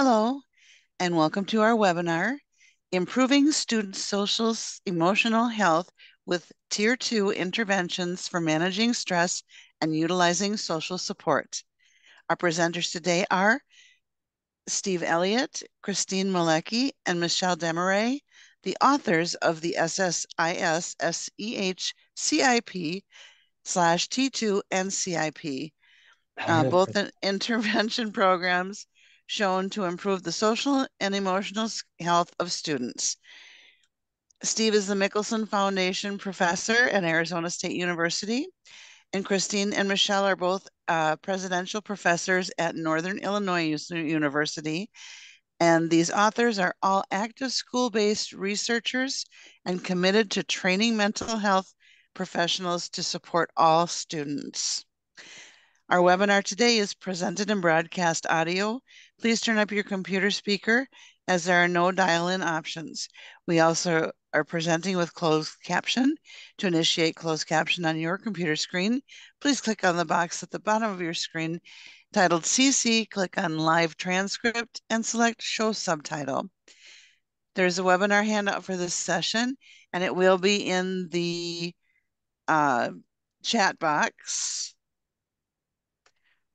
Hello, and welcome to our webinar, Improving Student Social Emotional Health with Tier 2 Interventions for Managing Stress and Utilizing Social Support. Our presenters today are Steve Elliott, Christine Malecki, and Michelle Demaray, the authors of the SSIS SEH CIP slash T2 and CIP, uh, both intervention programs shown to improve the social and emotional health of students. Steve is the Mickelson Foundation professor at Arizona State University, and Christine and Michelle are both uh, presidential professors at Northern Illinois University. And these authors are all active school-based researchers and committed to training mental health professionals to support all students. Our webinar today is presented in broadcast audio. Please turn up your computer speaker as there are no dial-in options. We also are presenting with closed caption. To initiate closed caption on your computer screen, please click on the box at the bottom of your screen titled CC, click on Live Transcript, and select Show Subtitle. There's a webinar handout for this session, and it will be in the uh, chat box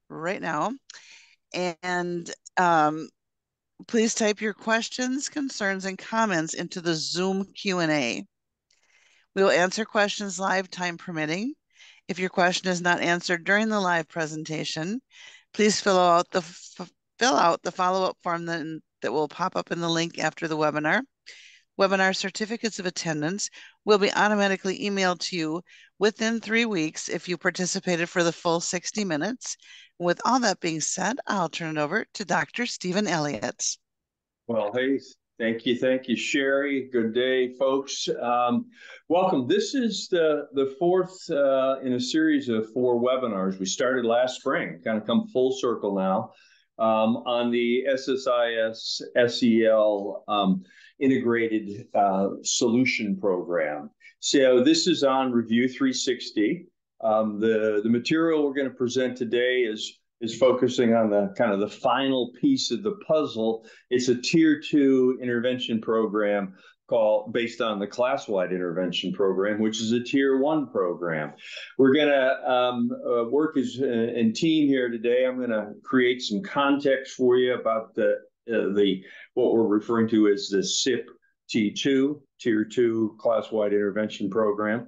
right now. And um, please type your questions, concerns, and comments into the Zoom Q&A. We will answer questions live, time permitting. If your question is not answered during the live presentation, please fill out the fill out the follow-up form that, that will pop up in the link after the webinar. Webinar certificates of attendance will be automatically emailed to you within three weeks if you participated for the full 60 minutes. With all that being said, I'll turn it over to Dr. Stephen Elliott. Well, hey, thank you. Thank you, Sherry. Good day, folks. Um, welcome. This is the, the fourth uh, in a series of four webinars. We started last spring, kind of come full circle now um, on the SSIS SEL um, integrated uh, solution program. So this is on Review 360. Um, the, the material we're going to present today is, is focusing on the kind of the final piece of the puzzle. It's a tier two intervention program called based on the class-wide intervention program, which is a tier one program. We're going to um, uh, work as uh, a team here today. I'm going to create some context for you about the uh, the what we're referring to as the CIP T2, Tier 2 class-wide intervention program.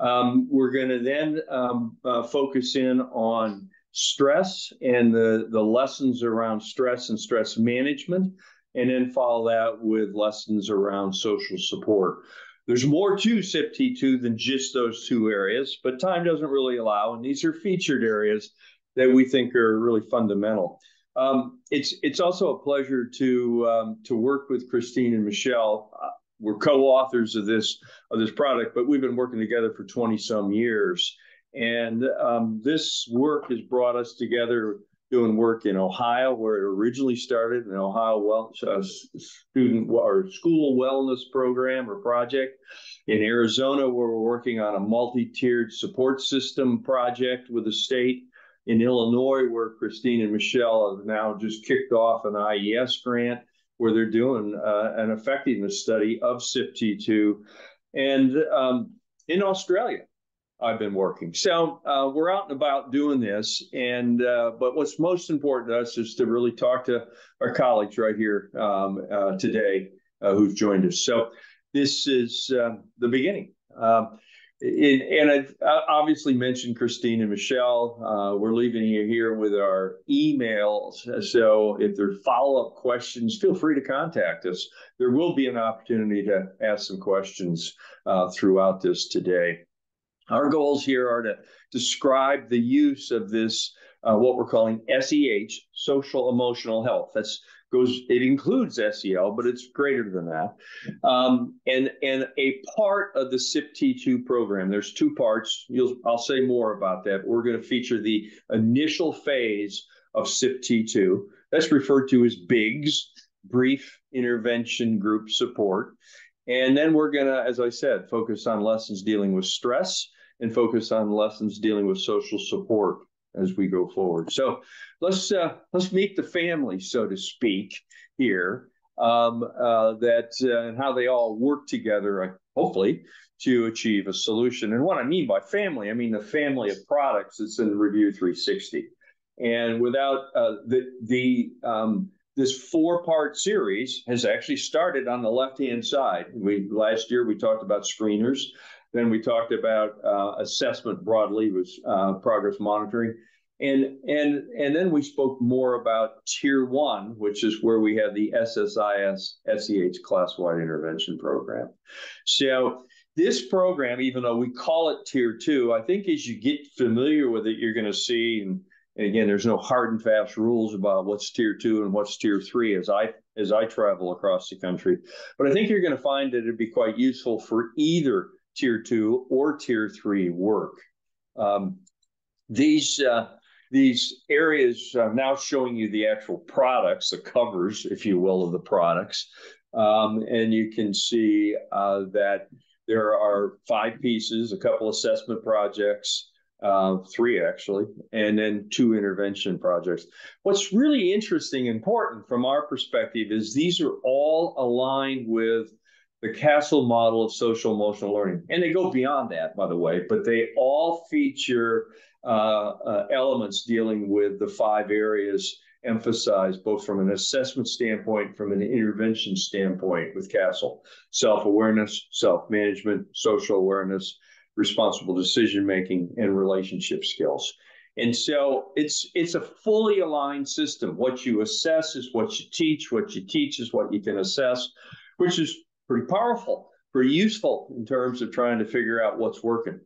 Um, we're going to then um, uh, focus in on stress and the, the lessons around stress and stress management, and then follow that with lessons around social support. There's more to CIP-T2 than just those two areas, but time doesn't really allow, and these are featured areas that we think are really fundamental. Um, it's it's also a pleasure to um, to work with Christine and Michelle. Uh, we're co-authors of this of this product, but we've been working together for 20 some years. And um, this work has brought us together doing work in Ohio, where it originally started, an Ohio well, student or school wellness program or project. In Arizona, where we're working on a multi-tiered support system project with the state in Illinois, where Christine and Michelle have now just kicked off an IES grant where they're doing uh, an effectiveness study of CIP-T2. And um, in Australia, I've been working. So uh, we're out and about doing this. And uh, but what's most important to us is to really talk to our colleagues right here um, uh, today uh, who've joined us. So this is um, the beginning. Um, and I've obviously mentioned Christine and Michelle. Uh, we're leaving you here with our emails. So if there are follow up questions, feel free to contact us. There will be an opportunity to ask some questions uh, throughout this today. Our goals here are to describe the use of this, uh, what we're calling SEH, social emotional health. That's goes it includes SEL, but it's greater than that. Um, and and a part of the CIP-T2 program, there's two parts. You'll I'll say more about that. We're going to feature the initial phase of CIP-T2. That's referred to as BIGS, brief intervention group support. And then we're going to, as I said, focus on lessons dealing with stress and focus on lessons dealing with social support as we go forward. So let's uh, let's meet the family, so to speak, here. Um, uh, that uh, and how they all work together, uh, hopefully, to achieve a solution. And what I mean by family, I mean the family of products that's in Review 360. And without uh, the the um, this four part series has actually started on the left hand side. We last year we talked about screeners. Then we talked about uh, assessment broadly, was uh, progress monitoring, and and and then we spoke more about tier one, which is where we have the SSIS SEH class-wide intervention program. So this program, even though we call it tier two, I think as you get familiar with it, you're going to see and and again, there's no hard and fast rules about what's tier two and what's tier three as I as I travel across the country. But I think you're going to find that it'd be quite useful for either tier two or tier three work. Um, these uh, these areas I'm now showing you the actual products, the covers, if you will, of the products, um, and you can see uh, that there are five pieces, a couple assessment projects, uh, three actually, and then two intervention projects. What's really interesting, important from our perspective, is these are all aligned with the CASEL model of social emotional learning. And they go beyond that, by the way, but they all feature uh, uh, elements dealing with the five areas emphasized both from an assessment standpoint, from an intervention standpoint with CASEL self awareness, self management, social awareness, responsible decision making, and relationship skills. And so it's it's a fully aligned system. What you assess is what you teach. What you teach is what you can assess, which is pretty powerful, pretty useful in terms of trying to figure out what's working.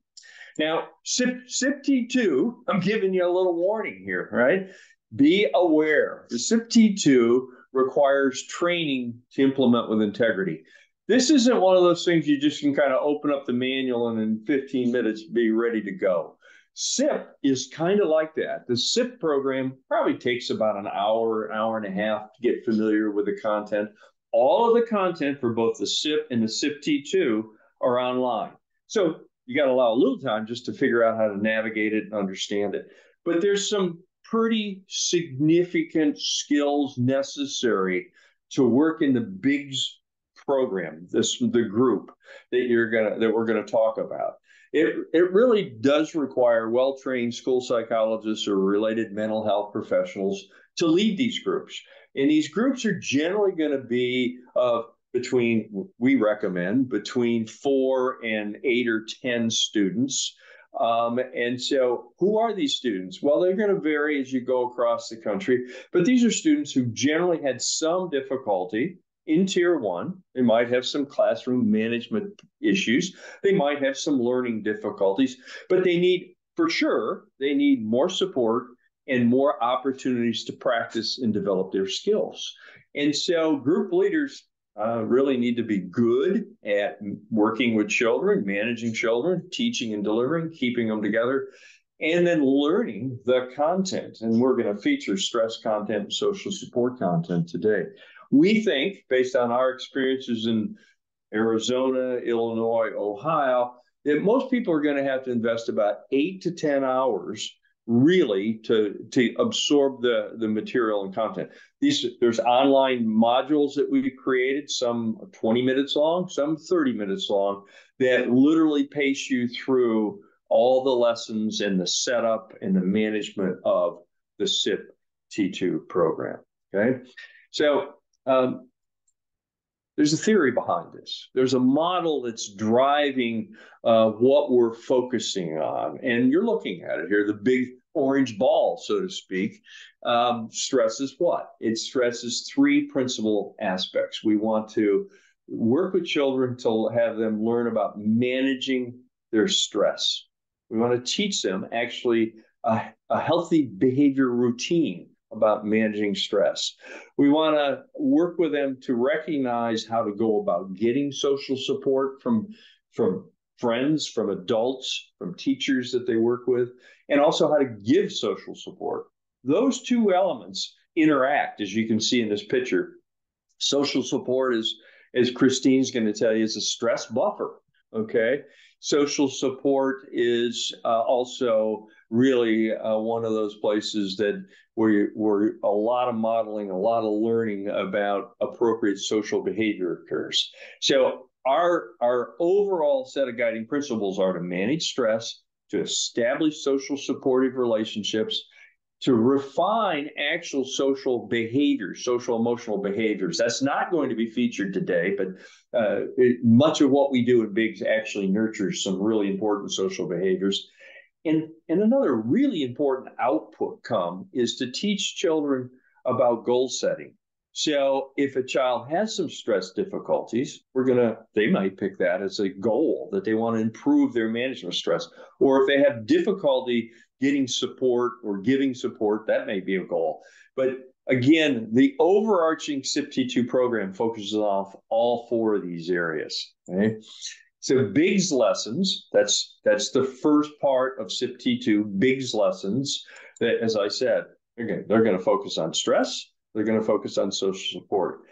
Now, CIP, CIPT2, I'm giving you a little warning here, right? Be aware. The CIPT2 requires training to implement with integrity. This isn't one of those things you just can kind of open up the manual and in 15 minutes be ready to go. CIP is kind of like that. The CIP program probably takes about an hour, an hour and a half to get familiar with the content. All of the content for both the CIP and the CIP T2 are online. So you got to allow a little time just to figure out how to navigate it and understand it. But there's some pretty significant skills necessary to work in the BIGS program, this the group that you're gonna that we're gonna talk about. It it really does require well-trained school psychologists or related mental health professionals to lead these groups. And these groups are generally going to be of between, we recommend, between four and eight or 10 students. Um, and so, who are these students? Well, they're going to vary as you go across the country, but these are students who generally had some difficulty in tier one. They might have some classroom management issues, they might have some learning difficulties, but they need, for sure, they need more support and more opportunities to practice and develop their skills. And so group leaders uh, really need to be good at working with children, managing children, teaching and delivering, keeping them together, and then learning the content. And we're going to feature stress content and social support content today. We think, based on our experiences in Arizona, Illinois, Ohio, that most people are going to have to invest about eight to 10 hours really to to absorb the the material and content. These there's online modules that we've created some 20 minutes long some 30 minutes long that literally pace you through all the lessons and the setup and the management of the CIP t2 program okay? So um, there's a theory behind this. There's a model that's driving uh, what we're focusing on. And you're looking at it here. The big orange ball, so to speak, um, stresses what? It stresses three principal aspects. We want to work with children to have them learn about managing their stress. We want to teach them actually a, a healthy behavior routine about managing stress. We want to work with them to recognize how to go about getting social support from from friends, from adults, from teachers that they work with, and also how to give social support. Those two elements interact, as you can see in this picture. Social support is, as Christine's going to tell you, is a stress buffer. Okay. Social support is uh, also really uh, one of those places that where, where a lot of modeling, a lot of learning about appropriate social behavior occurs. So our our overall set of guiding principles are to manage stress, to establish social supportive relationships, to refine actual social behaviors, social emotional behaviors. That's not going to be featured today, but uh, it, much of what we do in BIGS actually nurtures some really important social behaviors. And, and another really important output come is to teach children about goal setting. So if a child has some stress difficulties, we're gonna they might pick that as a goal that they want to improve their management of stress. Or if they have difficulty getting support or giving support, that may be a goal. But again, the overarching CIPT2 program focuses on all four of these areas. Okay? So BIGS lessons, that's that's the first part of CIPT2, BIGS lessons that, as I said, again, they're going to focus on stress, they're going to focus on social support.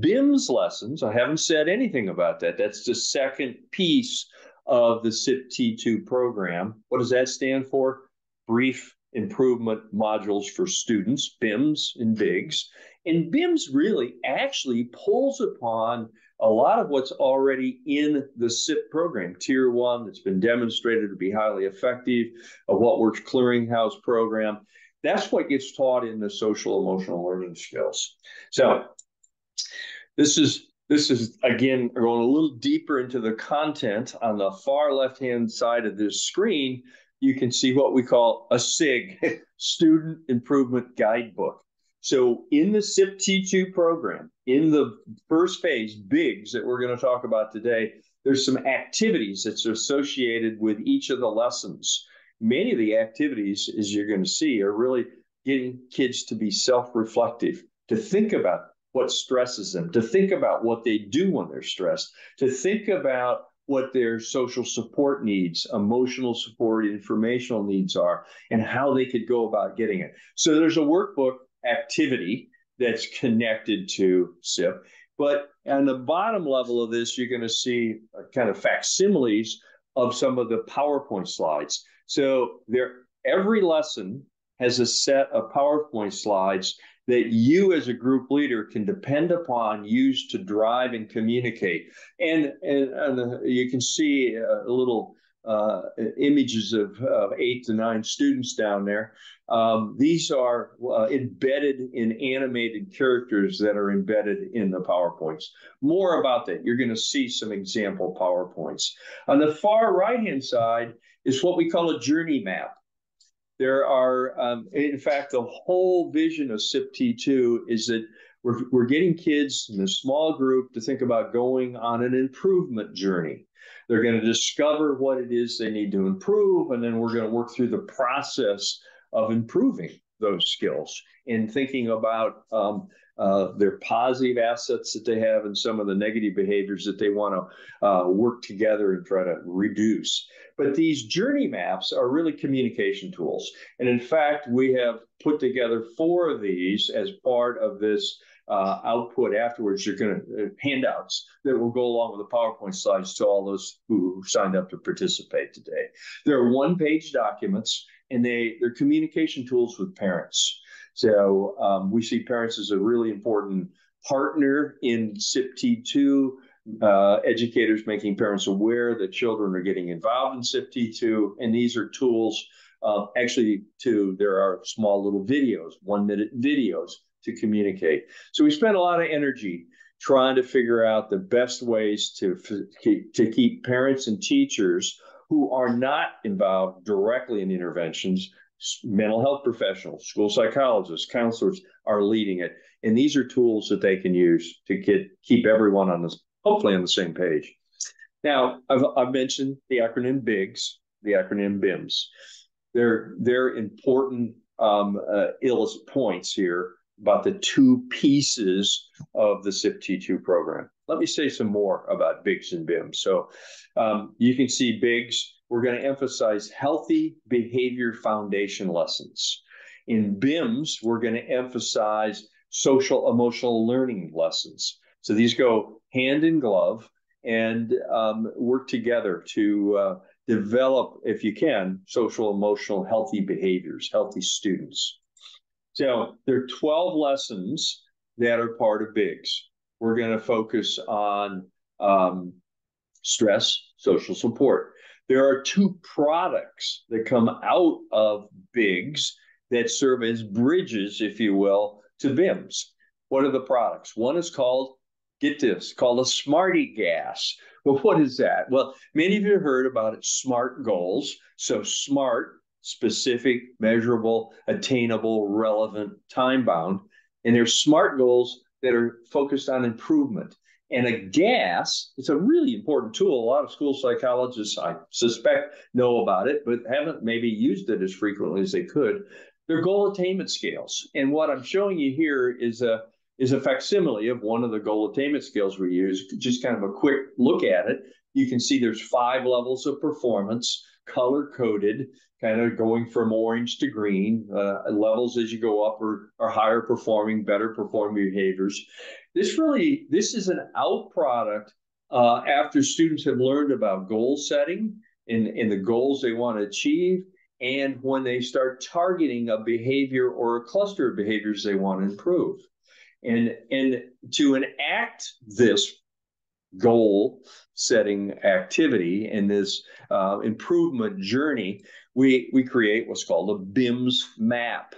BIMS lessons, I haven't said anything about that. That's the second piece of the CIPT2 program. What does that stand for? Brief Improvement Modules for Students, BIMS and BIGS. And BIMS really actually pulls upon a lot of what's already in the CIP program, Tier 1, that's been demonstrated to be highly effective, a What Works Clearinghouse program. That's what gets taught in the social emotional learning skills. So this is this is again going a little deeper into the content on the far left hand side of this screen. You can see what we call a SIG, Student Improvement Guidebook. So in the CIPT2 program, in the first phase, BIGS that we're going to talk about today, there's some activities that's associated with each of the lessons many of the activities, as you're going to see, are really getting kids to be self reflective, to think about what stresses them, to think about what they do when they're stressed, to think about what their social support needs, emotional support, informational needs are, and how they could go about getting it. So there's a workbook activity that's connected to CIP. But on the bottom level of this, you're going to see uh, kind of facsimiles of some of the PowerPoint slides. So there, every lesson has a set of PowerPoint slides that you as a group leader can depend upon, use to drive and communicate. And, and, and uh, you can see uh, a little uh, images of, of, eight to nine students down there. Um, these are uh, embedded in animated characters that are embedded in the PowerPoints. More about that. You're going to see some example PowerPoints. On the far right hand side is what we call a journey map. There are, um, in fact, the whole vision of CIPT2 is that we're, we're getting kids in a small group to think about going on an improvement journey. They're going to discover what it is they need to improve, and then we're going to work through the process of improving those skills and thinking about um, uh, their positive assets that they have and some of the negative behaviors that they want to uh, work together and try to reduce. But these journey maps are really communication tools. And in fact, we have put together four of these as part of this uh, output afterwards. You're going to uh, handouts that will go along with the PowerPoint slides to all those who signed up to participate today. They're one page documents and they, they're communication tools with parents. So um, we see parents as a really important partner in CIPT2, uh, educators making parents aware that children are getting involved in CIPT2, and these are tools. Uh, actually, too, there are small little videos, one minute videos to communicate. So we spent a lot of energy trying to figure out the best ways to to keep parents and teachers who are not involved directly in interventions mental health professionals school psychologists counselors are leading it. And these are tools that they can use to get keep everyone on this hopefully on the same page. Now i've, I've mentioned the acronym bigs the acronym bims. They're they're important um, uh, points here about the two pieces of the CIP-T2 program. Let me say some more about BIGS and BIMS. So um, you can see BIGS, we're going to emphasize healthy behavior foundation lessons. In BIMS, we're going to emphasize social emotional learning lessons. So these go hand in glove and um, work together to uh, develop, if you can, social, emotional, healthy behaviors, healthy students. So there are 12 lessons that are part of BIGS. We're going to focus on um, stress, social support. There are two products that come out of BIGS that serve as bridges, if you will, to BIMS. What are the products? One is called, get this, called a Smarty Gas. Well, what is that? Well, many of you heard about it, SMART goals. So SMART, specific, measurable, attainable, relevant, time bound. And there's SMART goals that are focused on improvement. And a GAS, it's a really important tool. A lot of school psychologists, I suspect, know about it, but haven't maybe used it as frequently as they could. They're goal attainment scales. And what I'm showing you here is a is a facsimile of one of the goal attainment scales we use. Just kind of a quick look at it. You can see there's five levels of performance, color coded, kind of going from orange to green. Uh, levels as you go up are, are higher performing, better performing behaviors. This really, this is an out product uh, after students have learned about goal setting and, and the goals they want to achieve and when they start targeting a behavior or a cluster of behaviors they want to improve. And, and to enact this goal setting activity and this uh, improvement journey, we, we create what's called a BIMS map.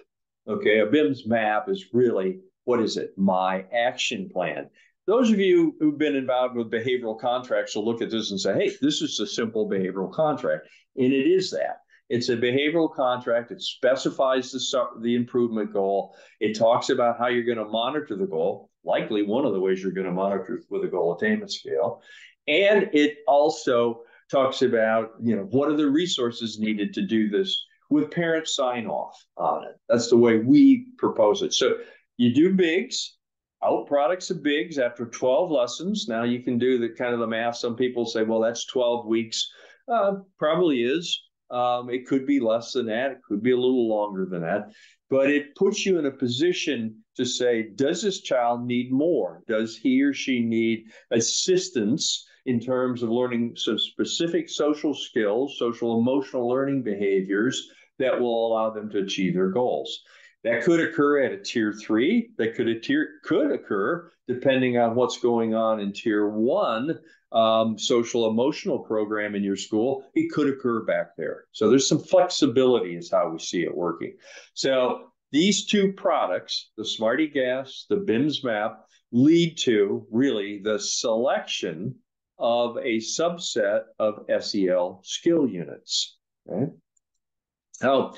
Okay, a BIMS map is really what is it? My action plan. Those of you who've been involved with behavioral contracts will look at this and say, hey, this is a simple behavioral contract. And it is that. It's a behavioral contract. It specifies the, the improvement goal. It talks about how you're going to monitor the goal. Likely, one of the ways you're going to monitor with a goal attainment scale. And it also talks about, you know, what are the resources needed to do this with parent sign off on it. That's the way we propose it. So you do bigs, out products of bigs after 12 lessons. Now you can do the kind of the math. Some people say, well, that's 12 weeks. Uh, probably is. Um, it could be less than that. It could be a little longer than that. But it puts you in a position to say, does this child need more? Does he or she need assistance in terms of learning some specific social skills, social emotional learning behaviors that will allow them to achieve their goals? That could occur at a tier three. That could, tier, could occur depending on what's going on in tier one um, social emotional program in your school, it could occur back there. So there's some flexibility, is how we see it working. So these two products, the Smarty Gas, the BIMS map, lead to really the selection of a subset of SEL skill units. Okay? Now,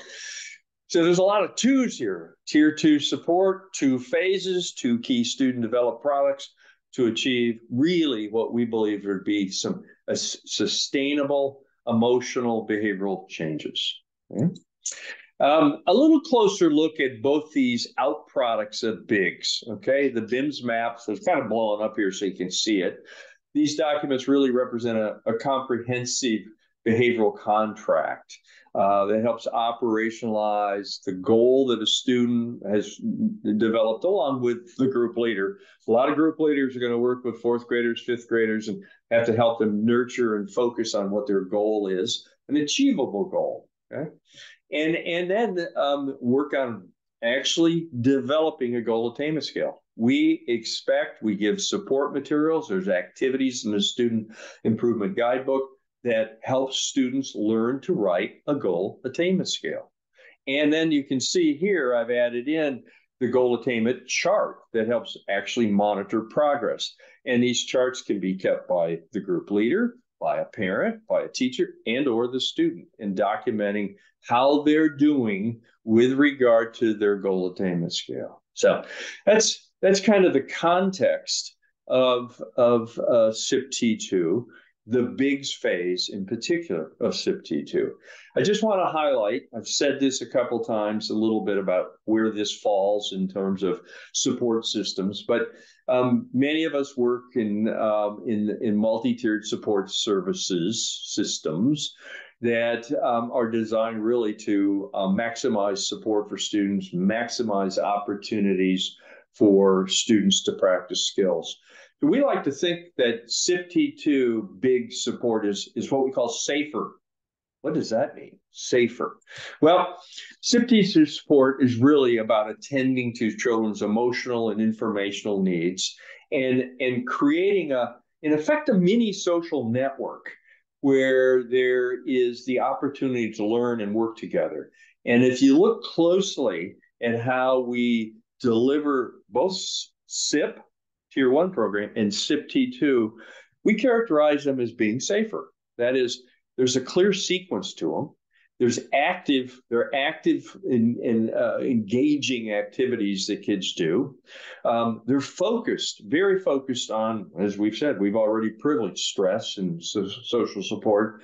so there's a lot of twos here. Tier two support, two phases, two key student developed products to achieve really what we believe would be some sustainable emotional behavioral changes. Okay? Um, a little closer look at both these out products of BIGS. Okay, the BIMS maps, it's kind of blowing up here so you can see it. These documents really represent a, a comprehensive behavioral contract uh, that helps operationalize the goal that a student has developed along with the group leader. A lot of group leaders are going to work with fourth graders, fifth graders, and have to help them nurture and focus on what their goal is, an achievable goal. Okay. And, and then um, work on actually developing a goal attainment scale. We expect, we give support materials, there's activities in the student improvement guidebook that helps students learn to write a goal attainment scale. And then you can see here, I've added in the goal attainment chart that helps actually monitor progress. And these charts can be kept by the group leader, by a parent, by a teacher, and or the student in documenting how they're doing with regard to their goal attainment scale. So that's that's kind of the context of of uh, CIP-T2 the BIGS phase in particular of CIP-T2. I just want to highlight, I've said this a couple times, a little bit about where this falls in terms of support systems, but um, many of us work in, um, in, in multi-tiered support services systems that um, are designed really to uh, maximize support for students, maximize opportunities for students to practice skills we like to think that CIP-T2 big support is, is what we call safer What does that mean? Safer. Well, CIP teacher support is really about attending to children's emotional and informational needs and, and creating a, in effect, a mini social network where there is the opportunity to learn and work together. And if you look closely at how we deliver both CIP Tier 1 program and CIP T2, we characterize them as being safer. That is, there's a clear sequence to them. There's active, they're active in, in uh, engaging activities that kids do. Um, they're focused, very focused on, as we've said, we've already privileged stress and so, social support.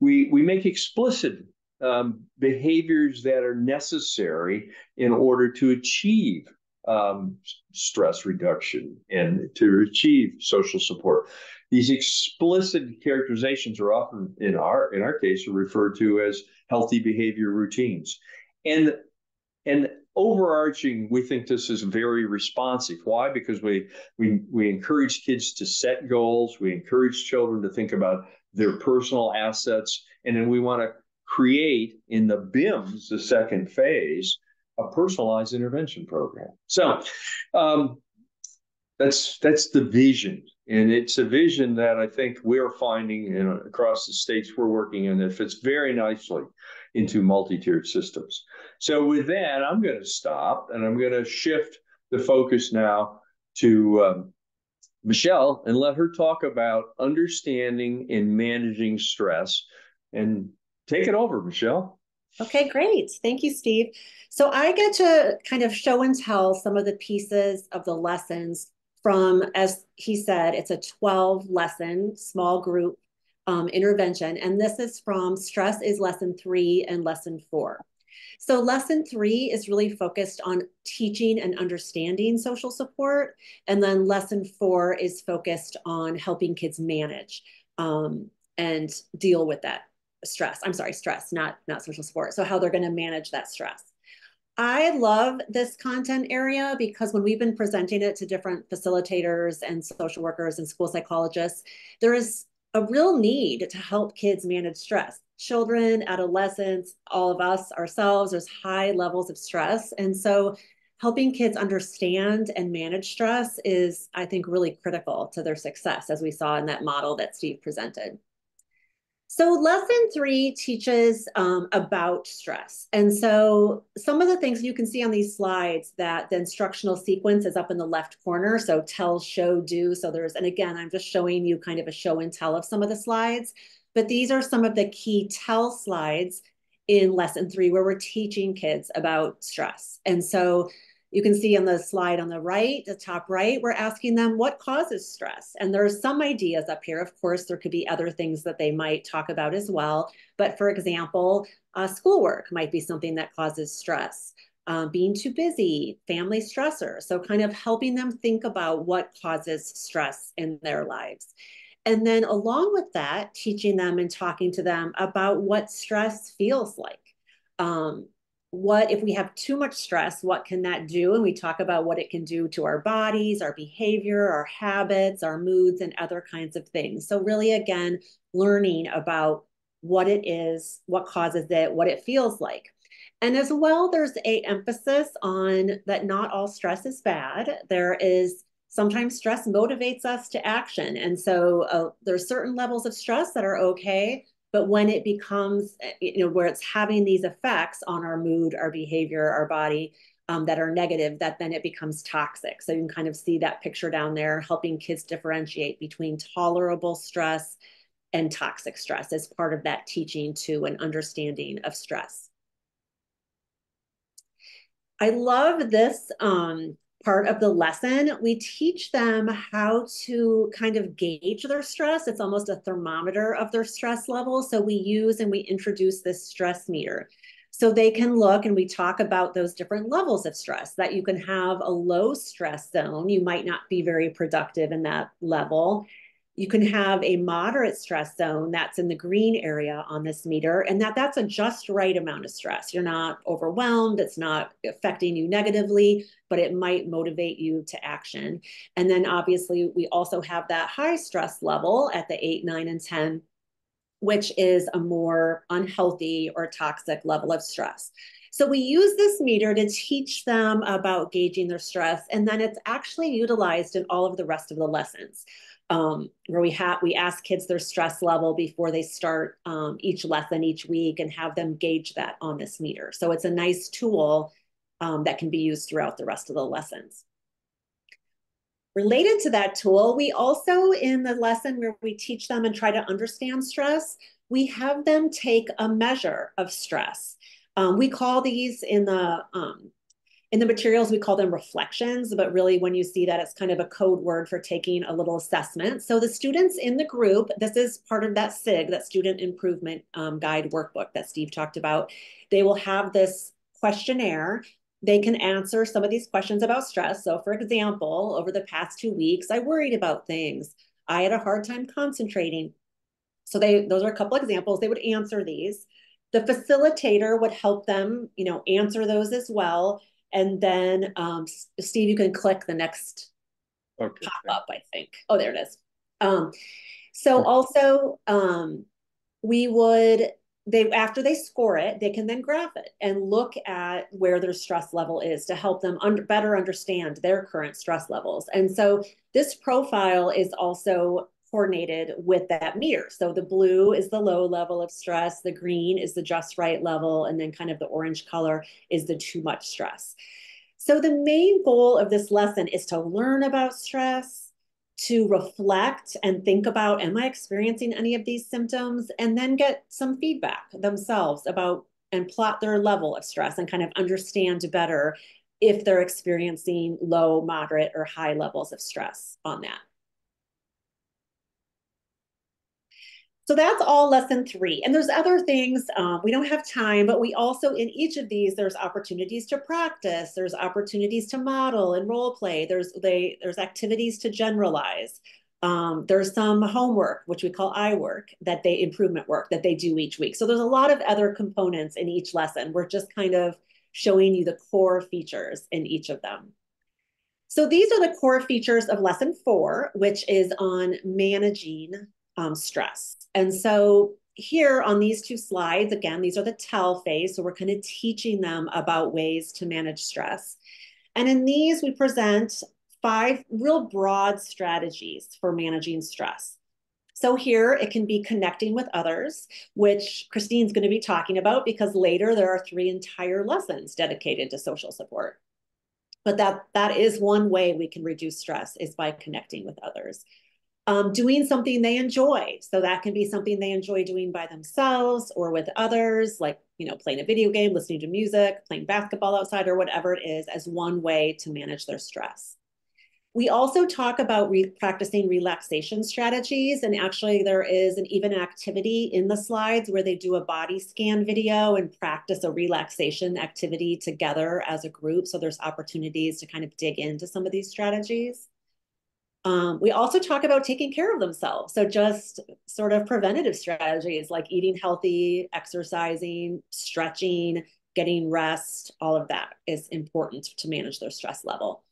We we make explicit um, behaviors that are necessary in order to achieve um, stress reduction and to achieve social support. These explicit characterizations are often, in our in our case, are referred to as healthy behavior routines, and and overarching, we think this is very responsive. Why? Because we we we encourage kids to set goals. We encourage children to think about their personal assets, and then we want to create in the BIMS, the second phase, a personalized intervention program. So um, that's that's the vision, and it's a vision that I think we're finding in, across the states we're working in that fits very nicely into multi-tiered systems. So with that, I'm going to stop and I'm going to shift the focus now to um, Michelle and let her talk about understanding and managing stress. And take it over, Michelle. Okay, great. Thank you, Steve. So I get to kind of show and tell some of the pieces of the lessons from, as he said, it's a 12 lesson small group um, intervention. And this is from Stress is Lesson Three and Lesson Four. So, lesson three is really focused on teaching and understanding social support. And then lesson four is focused on helping kids manage um, and deal with that stress. I'm sorry, stress, not, not social support. So, how they're going to manage that stress. I love this content area because when we've been presenting it to different facilitators and social workers and school psychologists, there is a real need to help kids manage stress. Children, adolescents, all of us ourselves, there's high levels of stress. And so helping kids understand and manage stress is, I think, really critical to their success, as we saw in that model that Steve presented. So lesson three teaches um, about stress. And so some of the things you can see on these slides that the instructional sequence is up in the left corner. So tell, show, do. So there's, and again, I'm just showing you kind of a show and tell of some of the slides, but these are some of the key tell slides in lesson three where we're teaching kids about stress. And so you can see on the slide on the right, the top right, we're asking them what causes stress. And there are some ideas up here. Of course, there could be other things that they might talk about as well. But for example, uh, schoolwork might be something that causes stress. Um, being too busy, family stressor. So kind of helping them think about what causes stress in their lives. And then along with that, teaching them and talking to them about what stress feels like. Um, what if we have too much stress what can that do? And we talk about what it can do to our bodies our behavior our habits our moods and other kinds of things. So really again learning about what it is what causes it what it feels like. And as well there's a emphasis on that not all stress is bad. There is sometimes stress motivates us to action. And so uh, there's certain levels of stress that are okay but when it becomes, eh, you know, where it's having these effects on our mood, our behavior, our body um, that are negative, that then it becomes toxic. So you can kind of see that picture down there, helping kids differentiate between tolerable stress and toxic stress as part of that teaching to an understanding of stress. I love this um, part of the lesson, we teach them how to kind of gauge their stress. It's almost a thermometer of their stress level. So we use and we introduce this stress meter. So they can look and we talk about those different levels of stress that you can have a low stress zone. You might not be very productive in that level. You can have a moderate stress zone that's in the green area on this meter, and that that's a just right amount of stress. You're not overwhelmed, it's not affecting you negatively, but it might motivate you to action. And then obviously, we also have that high stress level at the eight, nine, and 10 which is a more unhealthy or toxic level of stress. So we use this meter to teach them about gauging their stress, and then it's actually utilized in all of the rest of the lessons. Um, where we have we ask kids their stress level before they start um, each lesson each week and have them gauge that on this meter. So it's a nice tool um, that can be used throughout the rest of the lessons. Related to that tool, we also, in the lesson where we teach them and try to understand stress, we have them take a measure of stress. Um, we call these in the um, in the materials, we call them reflections, but really when you see that, it's kind of a code word for taking a little assessment. So the students in the group, this is part of that SIG, that Student Improvement um, Guide workbook that Steve talked about. They will have this questionnaire they can answer some of these questions about stress. So, for example, over the past two weeks, I worried about things. I had a hard time concentrating. So, they those are a couple examples. They would answer these. The facilitator would help them, you know, answer those as well. And then, um, Steve, you can click the next okay. pop up. I think. Oh, there it is. Um, so also, um, we would they after they score it they can then graph it and look at where their stress level is to help them under, better understand their current stress levels and so this profile is also coordinated with that meter so the blue is the low level of stress the green is the just right level and then kind of the orange color is the too much stress so the main goal of this lesson is to learn about stress to reflect and think about am I experiencing any of these symptoms? And then get some feedback themselves about and plot their level of stress and kind of understand better if they're experiencing low, moderate, or high levels of stress on that. So that's all lesson three. And there's other things, um, we don't have time, but we also, in each of these, there's opportunities to practice, there's opportunities to model and role play, there's, they, there's activities to generalize. Um, there's some homework, which we call I work, that they improvement work that they do each week. So there's a lot of other components in each lesson. We're just kind of showing you the core features in each of them. So these are the core features of lesson four, which is on managing um, stress. And so here on these two slides, again, these are the tell phase. So we're kind of teaching them about ways to manage stress. And in these, we present five real broad strategies for managing stress. So here it can be connecting with others, which Christine's going to be talking about because later there are three entire lessons dedicated to social support. But that that is one way we can reduce stress is by connecting with others um, doing something they enjoy. So that can be something they enjoy doing by themselves or with others, like, you know, playing a video game, listening to music, playing basketball outside, or whatever it is, as one way to manage their stress. We also talk about re practicing relaxation strategies. And actually, there is an even activity in the slides where they do a body scan video and practice a relaxation activity together as a group. So there's opportunities to kind of dig into some of these strategies. Um, we also talk about taking care of themselves. So, just sort of preventative strategies like eating healthy, exercising, stretching, getting rest, all of that is important to manage their stress level.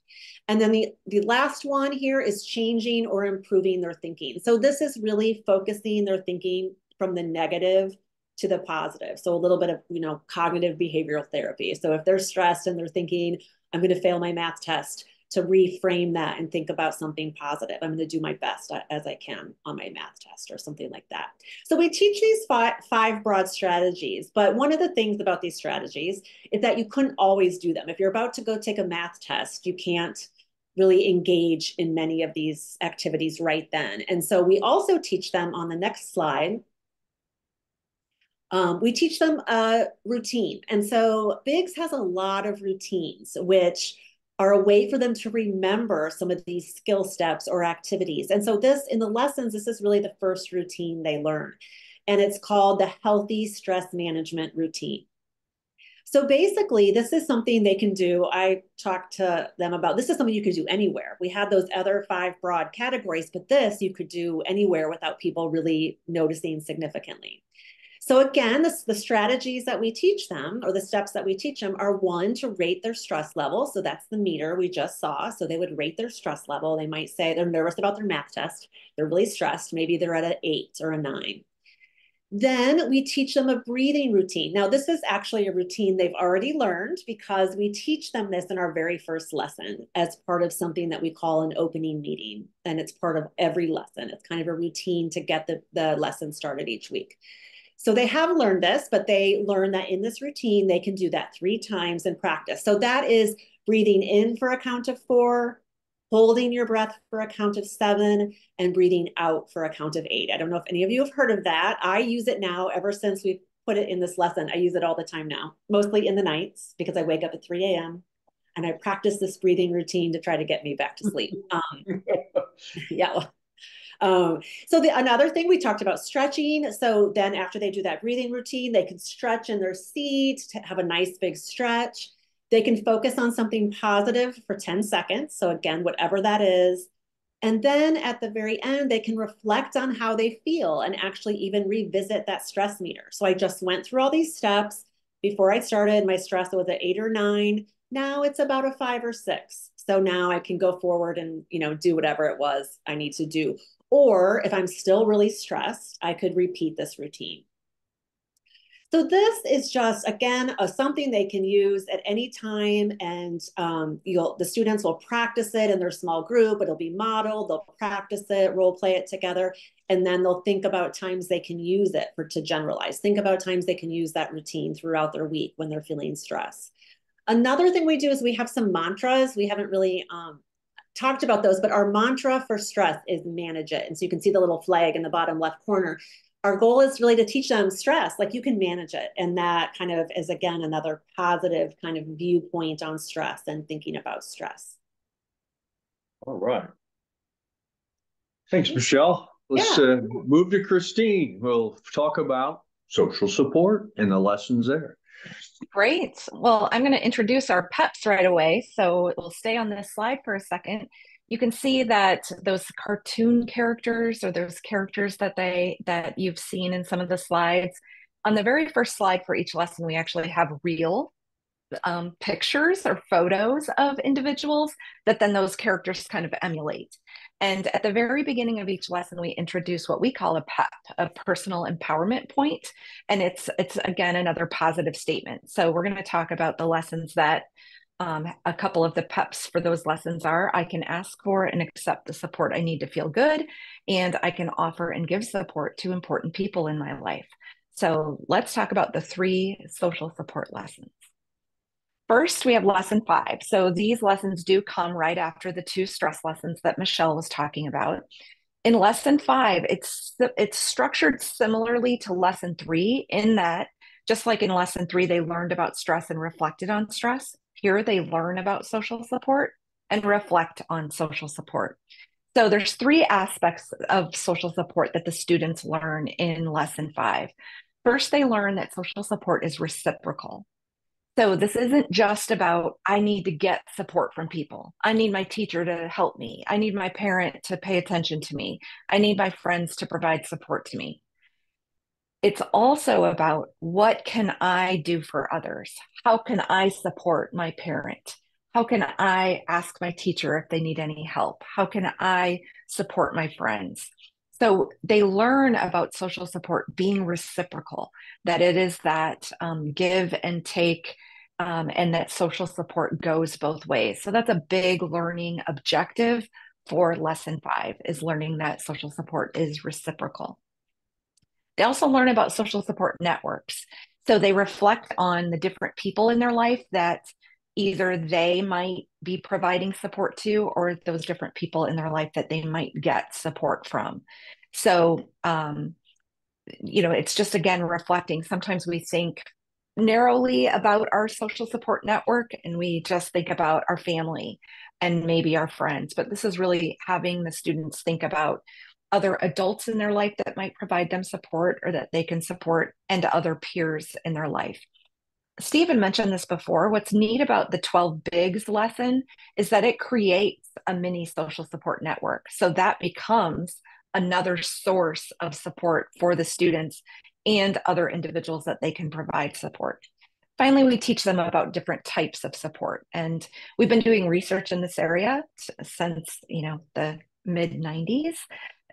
And then the, the last one here is changing or improving their thinking. So, this is really focusing their thinking from the negative to the positive. So, a little bit of, you know, cognitive behavioral therapy. So, if they're stressed and they're thinking, I'm going to fail my math test, to reframe that and think about something positive. I'm going to do my best as I can on my math test or something like that. So we teach these five, five broad strategies, but one of the things about these strategies is that you couldn't always do them. If you're about to go take a math test, you can't really engage in many of these activities right then. And so we also teach them on the next slide. Um, we teach them a routine. And so BIGS has a lot of routines, which are a way for them to remember some of these skill steps or activities. And so this in the lessons, this is really the first routine they learn. And it's called the healthy stress management routine. So basically, this is something they can do. I talked to them about this is something you can do anywhere. We had those other five broad categories, but this you could do anywhere without people really noticing significantly. So again, the, the strategies that we teach them or the steps that we teach them are one to rate their stress level. So that's the meter we just saw. So they would rate their stress level. They might say they're nervous about their math test. They're really stressed. Maybe they're at an eight or a nine. Then we teach them a breathing routine. Now, this is actually a routine they've already learned because we teach them this in our very first lesson as part of something that we call an opening meeting. And it's part of every lesson. It's kind of a routine to get the, the lesson started each week. So they have learned this, but they learn that in this routine, they can do that three times in practice. So that is breathing in for a count of four, holding your breath for a count of seven and breathing out for a count of eight. I don't know if any of you have heard of that. I use it now ever since we put it in this lesson. I use it all the time now, mostly in the nights because I wake up at 3 a.m. and I practice this breathing routine to try to get me back to sleep. Um, yeah. Um, so the another thing we talked about stretching. So then after they do that breathing routine, they can stretch in their seat to have a nice big stretch. They can focus on something positive for 10 seconds. So, again, whatever that is. And then at the very end, they can reflect on how they feel and actually even revisit that stress meter. So, I just went through all these steps. Before I started, my stress was at eight or nine. Now it's about a five or six. So now I can go forward and, you know, do whatever it was I need to do. Or if I'm still really stressed, I could repeat this routine. So this is just, again, a, something they can use at any time and um, you'll, the students will practice it in their small group. It'll be modeled, they'll practice it, role play it together, and then they'll think about times they can use it for to generalize. Think about times they can use that routine throughout their week when they're feeling stress. Another thing we do is we have some mantras. We haven't really um, talked about those, but our mantra for stress is manage it. And so you can see the little flag in the bottom left corner our goal is really to teach them stress, like you can manage it. And that kind of is, again, another positive kind of viewpoint on stress and thinking about stress. All right. Thanks, Michelle. Let's yeah. uh, move to Christine. We'll talk about social support and the lessons there. Great. Well, I'm going to introduce our PEPs right away. So we'll stay on this slide for a second you can see that those cartoon characters or those characters that they that you've seen in some of the slides on the very first slide for each lesson we actually have real um, pictures or photos of individuals that then those characters kind of emulate and at the very beginning of each lesson we introduce what we call a pep a personal empowerment point and it's it's again another positive statement so we're going to talk about the lessons that um, a couple of the PEPs for those lessons are I can ask for and accept the support I need to feel good, and I can offer and give support to important people in my life. So let's talk about the three social support lessons. First, we have lesson five. So these lessons do come right after the two stress lessons that Michelle was talking about. In lesson five, it's it's structured similarly to lesson three in that just like in lesson three, they learned about stress and reflected on stress. Here they learn about social support and reflect on social support. So there's three aspects of social support that the students learn in lesson five. First, they learn that social support is reciprocal. So this isn't just about, I need to get support from people. I need my teacher to help me. I need my parent to pay attention to me. I need my friends to provide support to me it's also about what can I do for others? How can I support my parent? How can I ask my teacher if they need any help? How can I support my friends? So they learn about social support being reciprocal, that it is that um, give and take, um, and that social support goes both ways. So that's a big learning objective for lesson five is learning that social support is reciprocal. They also learn about social support networks. So they reflect on the different people in their life that either they might be providing support to or those different people in their life that they might get support from. So, um, you know, it's just again reflecting. Sometimes we think narrowly about our social support network and we just think about our family and maybe our friends, but this is really having the students think about other adults in their life that might provide them support or that they can support, and other peers in their life. Stephen mentioned this before. What's neat about the 12 BIGS lesson is that it creates a mini social support network. So that becomes another source of support for the students and other individuals that they can provide support. Finally, we teach them about different types of support. And we've been doing research in this area since, you know, the mid 90s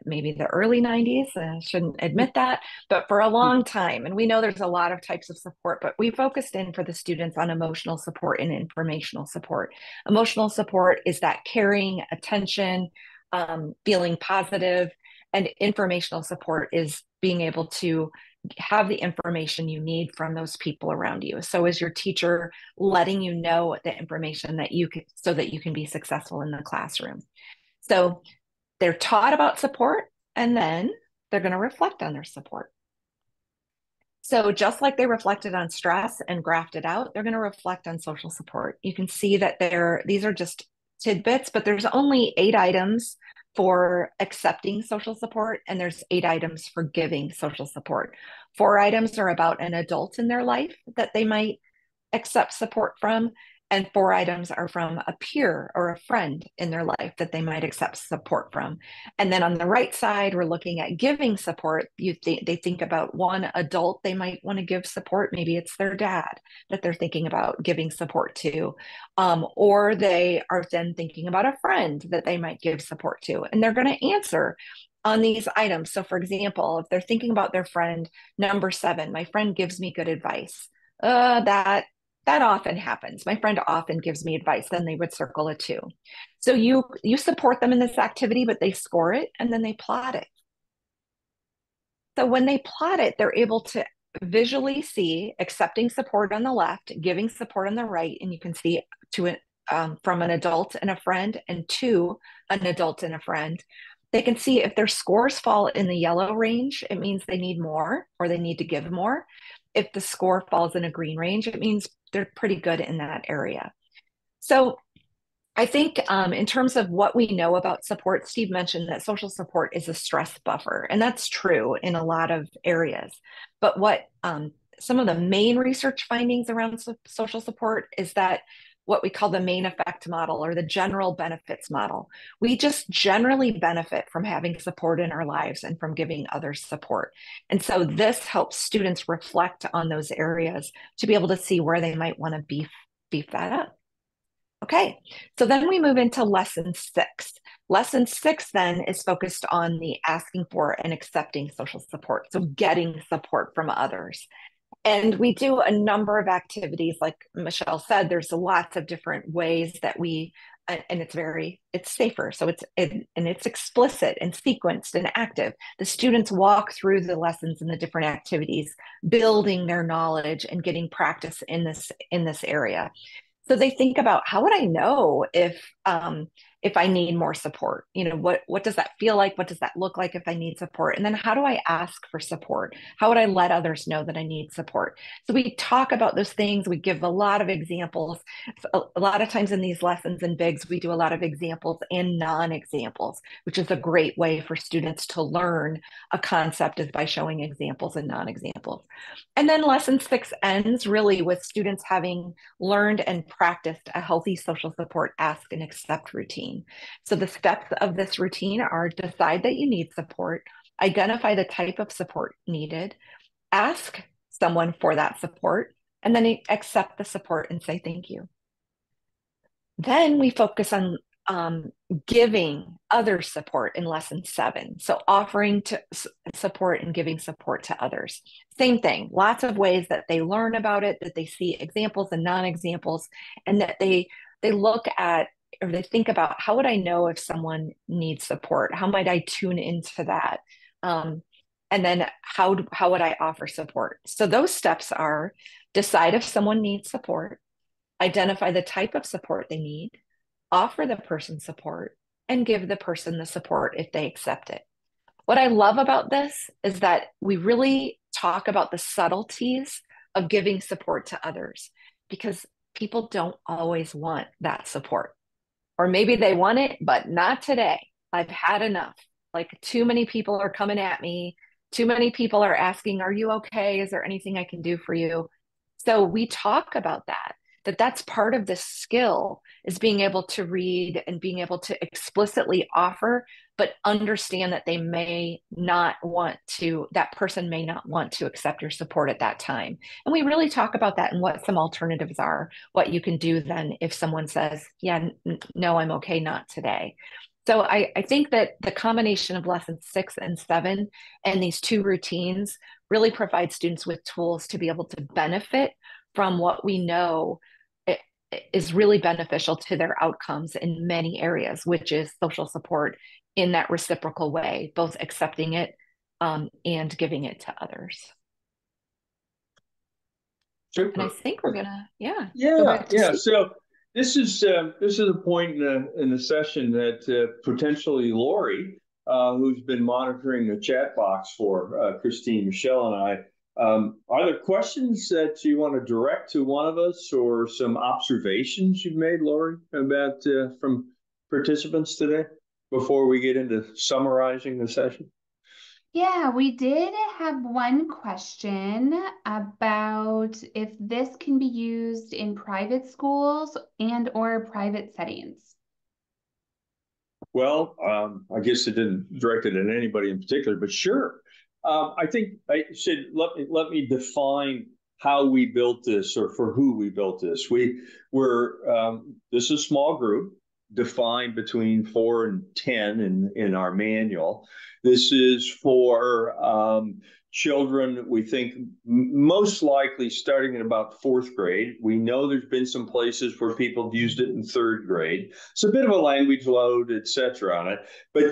maybe the early 90s. I shouldn't admit that, but for a long time. And we know there's a lot of types of support, but we focused in for the students on emotional support and informational support. Emotional support is that caring, attention, um, feeling positive, and informational support is being able to have the information you need from those people around you. So is your teacher letting you know the information that you can so that you can be successful in the classroom. So they're taught about support and then they're going to reflect on their support. So just like they reflected on stress and graphed it out, they're going to reflect on social support. You can see that there these are just tidbits, but there's only eight items for accepting social support and there's eight items for giving social support. Four items are about an adult in their life that they might accept support from and four items are from a peer or a friend in their life that they might accept support from. And then on the right side we're looking at giving support. You think they think about one adult they might want to give support. Maybe it's their dad that they're thinking about giving support to. Um, or they are then thinking about a friend that they might give support to. And they're going to answer on these items. So for example if they're thinking about their friend number seven my friend gives me good advice. Uh, that that often happens. My friend often gives me advice then they would circle a two. So you you support them in this activity but they score it and then they plot it. So when they plot it they're able to visually see accepting support on the left giving support on the right and you can see to it um, from an adult and a friend and to an adult and a friend. They can see if their scores fall in the yellow range it means they need more or they need to give more if the score falls in a green range, it means they're pretty good in that area. So I think um, in terms of what we know about support, Steve mentioned that social support is a stress buffer, and that's true in a lot of areas. But what um, some of the main research findings around so social support is that what we call the main effect model or the general benefits model. We just generally benefit from having support in our lives and from giving others support. And so this helps students reflect on those areas to be able to see where they might want to beef, beef that up. Okay, so then we move into lesson six. Lesson six then is focused on the asking for and accepting social support, so getting support from others. And we do a number of activities, like Michelle said, there's lots of different ways that we, and it's very, it's safer. So it's, it, and it's explicit and sequenced and active. The students walk through the lessons and the different activities, building their knowledge and getting practice in this, in this area. So they think about how would I know if, um, if I need more support? You know, what what does that feel like? What does that look like if I need support? And then how do I ask for support? How would I let others know that I need support? So we talk about those things. We give a lot of examples. A, lot of times in these lessons and BIGS, we do a lot of examples and non-examples, which is a great way for students to learn a concept is by showing examples and non-examples. And then lesson six ends really with students having learned and practiced a healthy social support ask and accept routine routine. So the steps of this routine are decide that you need support, identify the type of support needed, ask someone for that support, and then accept the support and say thank you. Then we focus on um, giving other support in lesson seven. So offering to support and giving support to others. Same thing, lots of ways that they learn about it, that they see examples and non-examples, and that they they look at or they think about how would I know if someone needs support? How might I tune into that? Um, and then how how would I offer support? So those steps are decide if someone needs support, identify the type of support they need, offer the person support, and give the person the support if they accept it. What I love about this is that we really talk about the subtleties of giving support to others because people don't always want that support or maybe they want it, but not today. I've had enough. Like too many people are coming at me. Too many people are asking, Are you okay? Is there anything I can do for you? So we talk about that, that that's part of the skill is being able to read and being able to explicitly offer, but understand that they may not want to, that person may not want to accept your support at that time. And we really talk about that and what some alternatives are, what you can do then if someone says, yeah, no, I'm okay, not today. So I, I think that the combination of lessons six and seven and these two routines really provide students with tools to be able to benefit from what we know is really beneficial to their outcomes in many areas, which is social support in that reciprocal way, both accepting it um, and giving it to others. Super. And I think we're gonna, yeah, yeah, yeah. So this is uh, this is a point in the in the session that uh, potentially Lori, uh, who's been monitoring the chat box for uh, Christine, Michelle, and I. Um, are there questions that you want to direct to one of us, or some observations you've made, Lori, about uh, from participants today? Before we get into summarizing the session. Yeah, we did have one question about if this can be used in private schools and or private settings. Well, um, I guess it didn't direct it at anybody in particular, but sure. Um, I think I should let me let me define how we built this or for who we built this. We were um, this is a small group defined between four and ten in in our manual. This is for um, children, we think most likely starting in about fourth grade. We know there's been some places where people have used it in third grade. It's a bit of a language load, etc. on it. But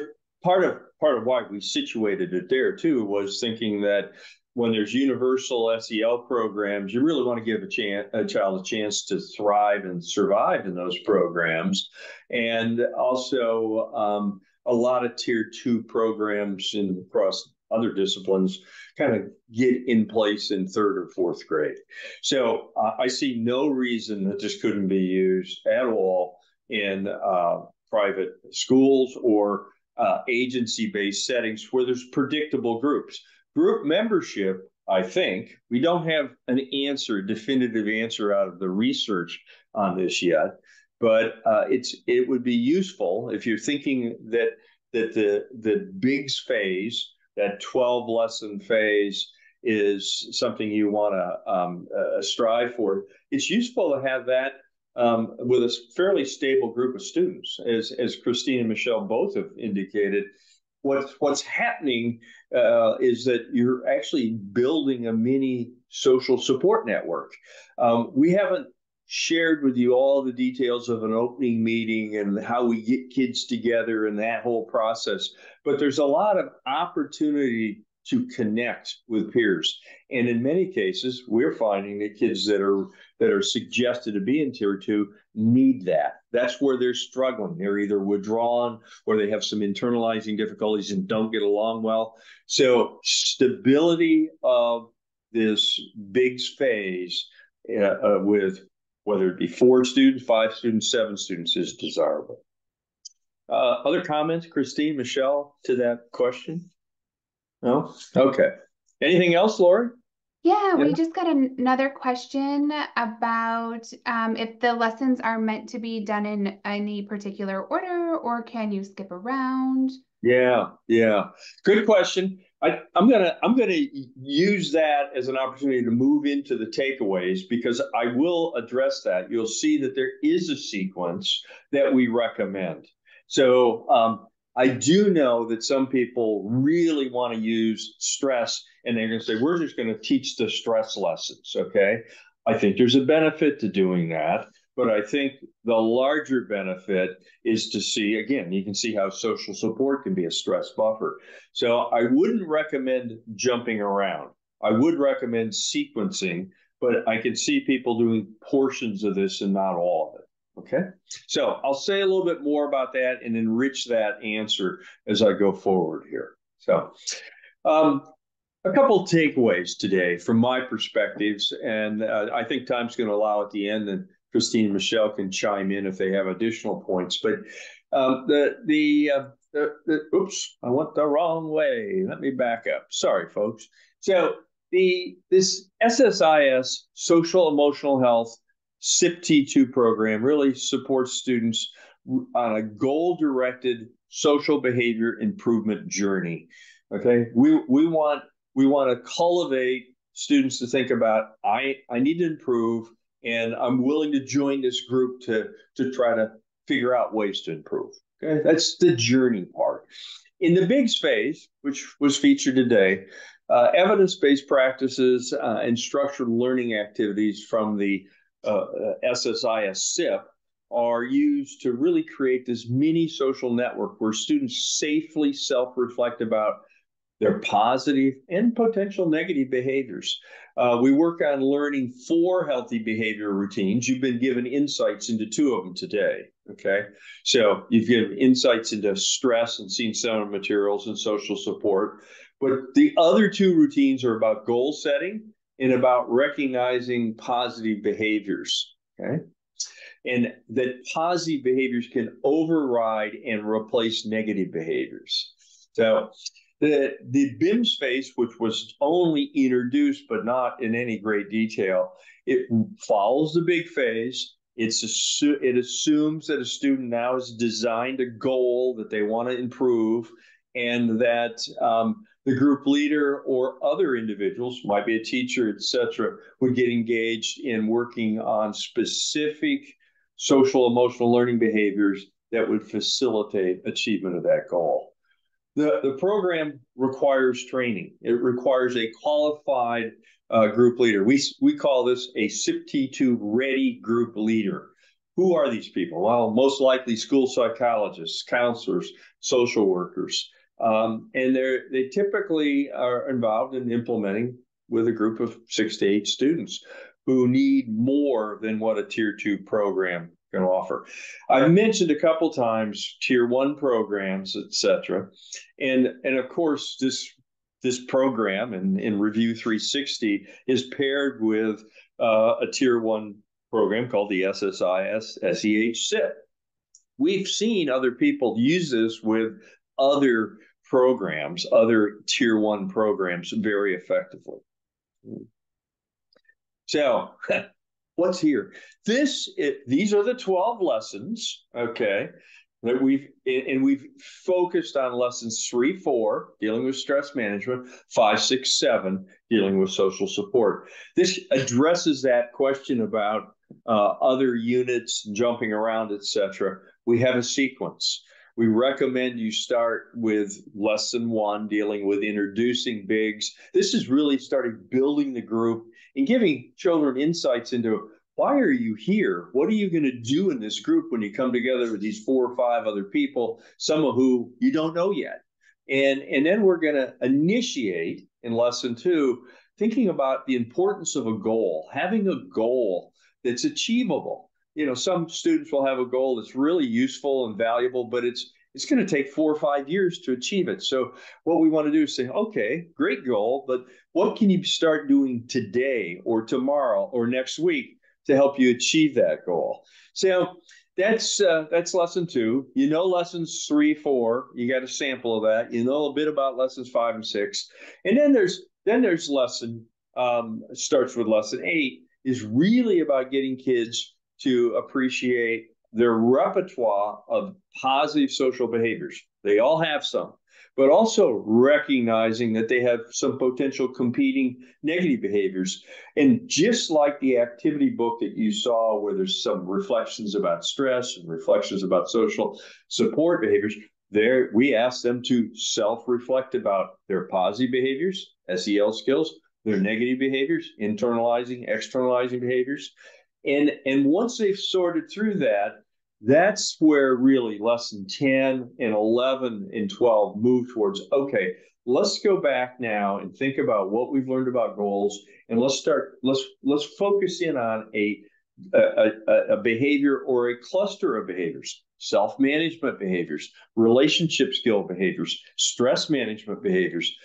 part of part of why we situated it there too was thinking that when there's universal SEL programs, you really want to give a, chance, a child a chance to thrive and survive in those programs. And also, um, a lot of tier two programs in across other disciplines kind of get in place in third or fourth grade. So uh, I see no reason that this couldn't be used at all in uh, private schools or uh, agency-based settings where there's predictable groups. Group membership, I think, we don't have an answer, definitive answer out of the research on this yet but uh, it's it would be useful if you're thinking that that the the BIGS phase, that 12 lesson phase, is something you want to um, uh, strive for. It's useful to have that um, with a fairly stable group of students, as as Christine and Michelle both have indicated. What's what's happening uh, is that you're actually building a mini social support network. Um, we haven't shared with you all the details of an opening meeting and how we get kids together and that whole process. But there's a lot of opportunity to connect with peers. And in many cases, we're finding that kids that are that are suggested to be in tier two need that. That's where they're struggling. They're either withdrawn or they have some internalizing difficulties and don't get along well. So stability of this BIGS phase uh, uh, with whether it be four students, five students, seven students is desirable. Uh, other comments, Christine, Michelle, to that question? No? Okay. Anything else, Lori? Yeah, yeah, we just got an another question about um, if the lessons are meant to be done in any particular order or can you skip around? Yeah, yeah. Good question. I, am gonna I'm gonna use that as an opportunity to move into the takeaways because I will address that. You'll see that there is a sequence that we recommend. So um, I do know that some people really want to use stress, and they're going to say we're just going to teach the stress lessons. Okay, I think there's a benefit to doing that. But I think the larger benefit is to see, again, you can see how social support can be a stress buffer. So I wouldn't recommend jumping around. I would recommend sequencing, but I can see people doing portions of this and not all of it. Okay. So I'll say a little bit more about that and enrich that answer as I go forward here. So, um, a couple takeaways today from my perspectives, and uh, I think time's going to allow at the end, and Christine and Michelle can chime in if they have additional points. But um, the the, uh, the, the oops, I went the wrong way. Let me back up. Sorry, folks. So the this SSIS social emotional health CIP-T2 program really supports students on a goal directed social behavior improvement journey. Okay, we we want we want to cultivate students to think about I I need to improve and I'm willing to join this group to to try to figure out ways to improve. Okay, that's the journey part. In the BIGS phase, which was featured today, uh, evidence-based practices uh, and structured learning activities from the uh, SSIS CIP are used to really create this mini social network where students safely self-reflect about their positive and potential negative behaviors. Uh, we work on learning four healthy behavior routines. You've been given insights into two of them today. Okay. So you've given insights into stress and seen the materials and social support. But the other two routines are about goal setting and about recognizing positive behaviors. Okay. And that positive behaviors can override and replace negative behaviors. So the, the BIMS phase, which was only introduced but not in any great detail, it follows the BIGS phase. It's assu- it assumes that a student now has designed a goal that they want to improve, and that um, the group leader or other individuals, might be a teacher, etc., would get engaged in working on specific social emotional learning behaviors that would facilitate achievement of that goal. The, the program requires training. It requires a qualified uh, group leader. We, we call this a CIPT2 ready group leader. Who are these people? Well, most likely school psychologists, counselors, social workers. Um, and they they typically are involved in implementing with a group of six to eight students who need more than what a tier two program can offer. I've mentioned a couple times tier one programs, et cetera. And, and of course, this, this program in, in Review 360 is paired with uh, a tier one program called the SSIS SEH CIP. We've seen other people use this with other programs, other tier one programs very effectively. So what's here? This it, these are the 12 lessons, okay, that we've and we've focused on lessons three, four, dealing with stress management, five, six, seven, dealing with social support. This addresses that question about uh, other units jumping around, etc. We have a sequence. We recommend you start with lesson one, dealing with introducing BIGS. This is really starting building the group and giving children insights into why are you here? What are you going to do in this group when you come together with these four or five other people, some of who you don't know yet? And, and then we're going to initiate in lesson two, thinking about the importance of a goal, having a goal that's achievable. You know, some students will have a goal that's really useful and valuable, but it's it's going to take four or five years to achieve it. So what we want to do is say, okay, great goal, but what can you start doing today or tomorrow or next week to help you achieve that goal? So that's uh, that's lesson two. You know lessons three, four. You got a sample of that. You know a bit about lessons five and six, and then there's then there's lesson um, starts with lesson eight is really about getting kids to appreciate their repertoire of positive social behaviors. They all have some, but also recognizing that they have some potential competing negative behaviors. And just like the activity book that you saw, where there's some reflections about stress and reflections about social support behaviors, there we ask them to self-reflect about their positive behaviors, SEL skills, their negative behaviors, internalizing, externalizing behaviors. And, and once they've sorted through that, that's where really lesson 10 and 11 and 12 move towards okay let's go back now and think about what we've learned about goals and let's start let's let's focus in on a a, a, a behavior or a cluster of behaviors self-management behaviors relationship skill behaviors stress management behaviors.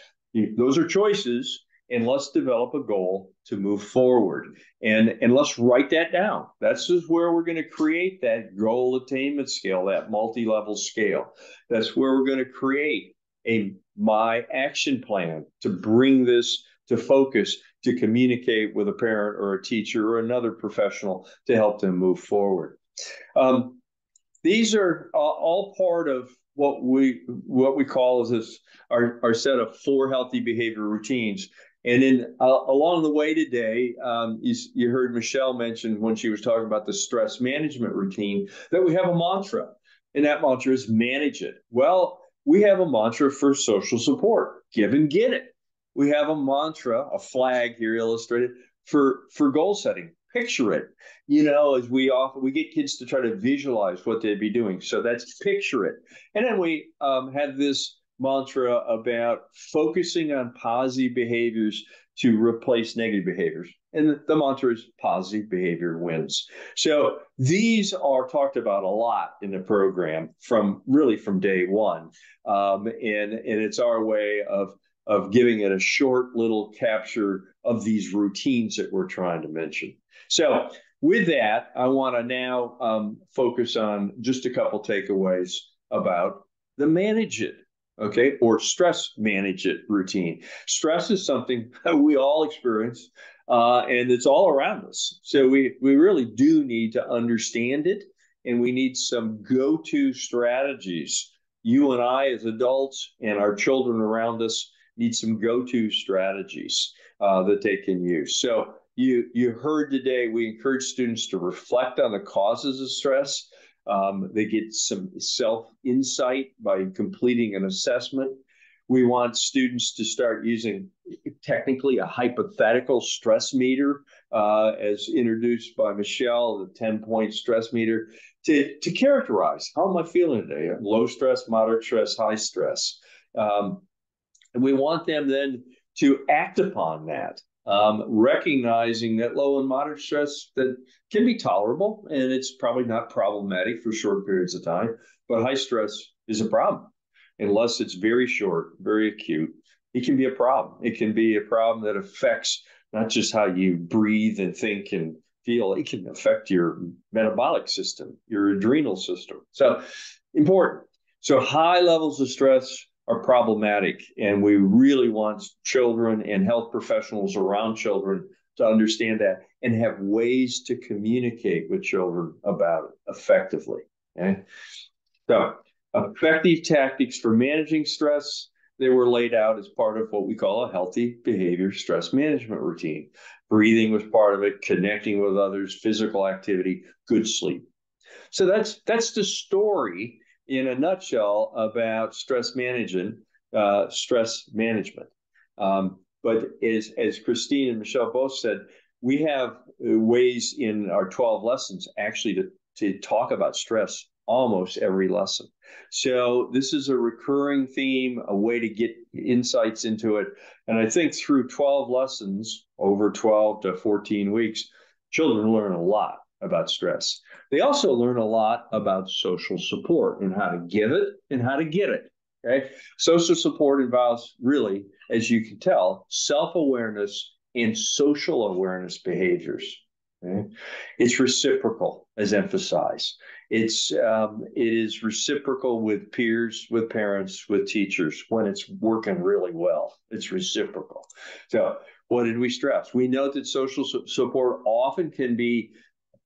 Those are choices and let's develop a goal to move forward. And and let's write that down. That's just where we're going to create that goal attainment scale that multi-level scale. That's where we're going to create a my action plan to bring this to focus to communicate with a parent or a teacher or another professional to help them move forward. Um, these are all part of what we what we call is this our, our set of four healthy behavior routines and then uh, along the way today, um, you, you, heard Michelle mention when she was talking about the stress management routine that we have a mantra. and that mantra is manage it. Well, we have a mantra for social support give and get it. We have a mantra, a flag here illustrated for, for goal setting picture it you know as we often we get kids to try to visualize what they'd be doing so that's picture it and then we um, have this mantra about focusing on positive behaviors to replace negative behaviors. And the mantra is positive behavior wins. So these are talked about a lot in the program from really from day one. Um, and and it's our way of of giving it a short little capture of these routines that we're trying to mention. So, with that, I want to now um, focus on just a couple takeaways about the manage it, okay, or stress manage it routine. Stress is something that we all experience, uh, and it's all around us. So we we really do need to understand it, and we need some go-to strategies. You and I, as adults, and our children around us, need some go-to strategies uh, that they can use. So you you heard today we encourage students to reflect on the causes of stress um, they get some self insight by completing an assessment. We want students to start using technically a hypothetical stress meter uh, as introduced by michelle the 10 point stress meter to, to characterize how am i feeling today? Low stress moderate stress high stress. Um, and we want them then to act upon that um, recognizing that low and moderate stress that can be tolerable and it's probably not problematic for short periods of time, but high stress is a problem unless it's very short, very acute. It can be a problem. It can be a problem that affects not just how you breathe and think and feel, it can affect your metabolic system, your adrenal system. So important. So high levels of stress are problematic. And we really want children and health professionals around children to understand that and have ways to communicate with children about it effectively. Okay? So, effective tactics for managing stress. They were laid out as part of what we call a healthy behavior stress management routine. Breathing was part of it, connecting with others, physical activity, good sleep. So that's that's the story in a nutshell about stress management, uh, stress management. Um, but as, as Christine and Michelle both said, we have ways in our 12 lessons actually to, to talk about stress almost every lesson. So this is a recurring theme, a way to get insights into it. And I think through 12 lessons over 12 to 14 weeks, children learn a lot about stress. They also learn a lot about social support and how to give it and how to get it. Okay. Social support involves really, as you can tell, self awareness and social awareness behaviors. Okay? It's reciprocal, as emphasized. It's um, it is reciprocal with peers, with parents, with teachers when it's working really well. It's reciprocal. So, what did we stress? We know that social su- support often can be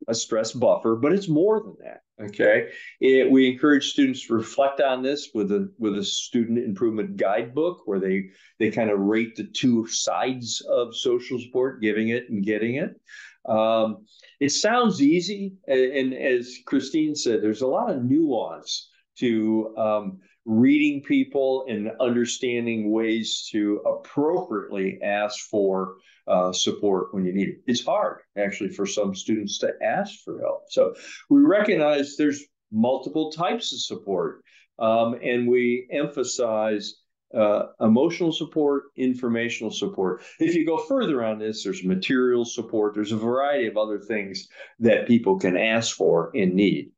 a stress buffer, but it's more than that. Okay, it, we encourage students to reflect on this with a with a student improvement guidebook where they they kind of rate the two sides of social support, giving it and getting it. Um, it sounds easy, and, and, as Christine said, there's a lot of nuance to um, reading people and understanding ways to appropriately ask for uh, support when you need it. It's hard, actually, for some students to ask for help. So we recognize there's multiple types of support, um, and we emphasize uh, emotional support, informational support. If you go further on this, there's material support. There's a variety of other things that people can ask for and need.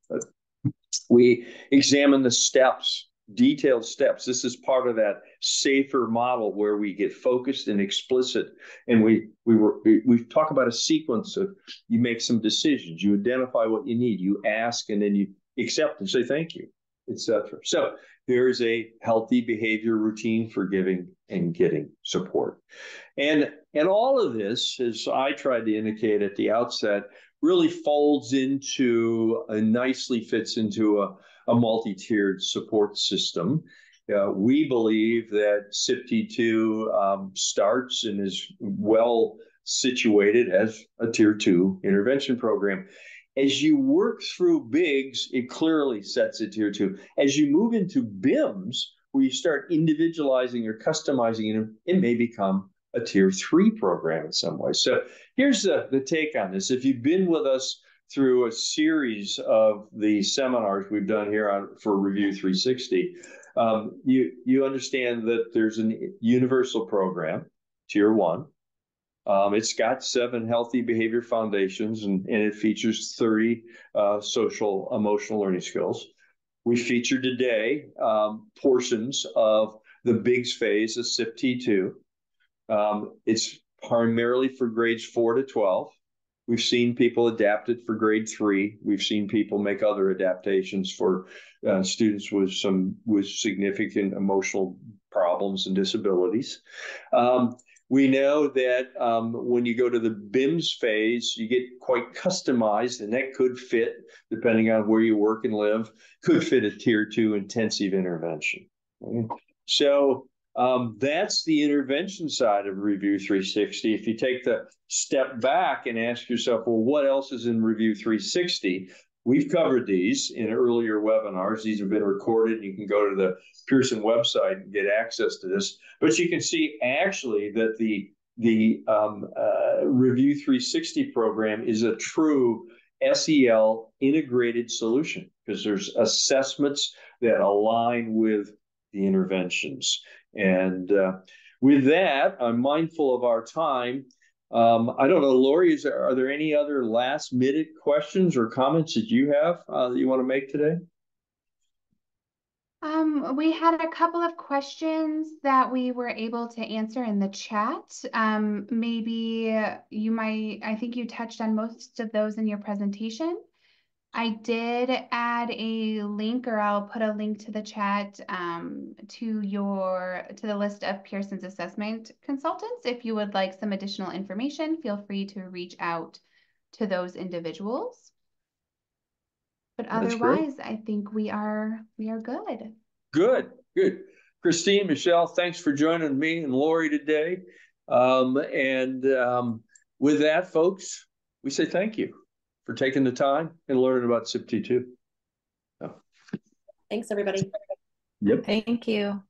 We examine the steps detailed steps. This is part of that safer model where we get focused and explicit, and we we were we talk about a sequence of you make some decisions, you identify what you need, you ask, and then you accept and say thank you, etc. So there is a healthy behavior routine for giving and getting support, and and all of this, as I tried to indicate at the outset, really folds into and nicely fits into a a multi-tiered support system. Uh, we believe that CIPT2 um, starts and is well situated as a tier two intervention program. As you work through BIGS, it clearly sets it tier two. As you move into BIMs, where you start individualizing or customizing it, it may become a tier three program in some way. So here's the, the take on this. If you've been with us through a series of the seminars we've done here on for Review 360, um, you you understand that there's a universal program, tier one. Um, it's got seven healthy behavior foundations and, and it features 30 uh, social emotional learning skills. We feature today um, portions of the BIGS phase of CIP T2. Um, it's primarily for grades four to 12. We've seen people adapt it for grade three. We've seen people make other adaptations for uh, students with some with significant emotional problems and disabilities. Um, we know that um, when you go to the BIMS phase, you get quite customized, and that could fit, depending on where you work and live, could fit a tier two intensive intervention. So um, that's the intervention side of Review 360. If you take the step back and ask yourself, well, what else is in Review 360? We've covered these in earlier webinars. These have been recorded. You can go to the Pearson website and get access to this. But you can see actually that the the um, uh, Review 360 program is a true SEL integrated solution because there's assessments that align with the interventions. And uh, with that, I'm mindful of our time. Um, I don't know, Lori, is there, are there any other last minute questions or comments that you have uh, that you want to make today? Um, we had a couple of questions that we were able to answer in the chat. Um, maybe you might, I think you touched on most of those in your presentation. I did add a link, or I'll put a link to the chat um, to your to the list of Pearson's assessment consultants. If you would like some additional information, feel free to reach out to those individuals. But otherwise, I think we are we are good. Good, good. Christine, Michelle, thanks for joining me and Lori today. Um, and um, with that, folks, we say thank you for taking the time and learning about CIP T2. Thanks, everybody. Yep. Thank you.